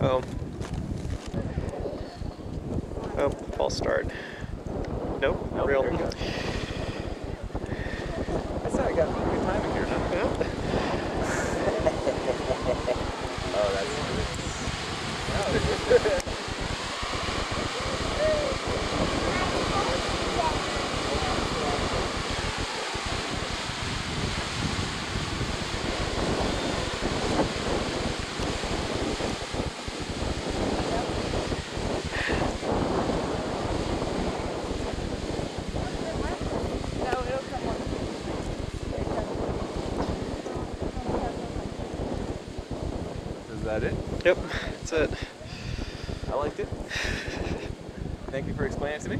Oh. Oh, false start. Nope, Nope, real. there you. I said I got good timing here, huh? Yeah. Oh, that's. Is that it? Yep, that's it. I liked it. Thank you for explaining it to me.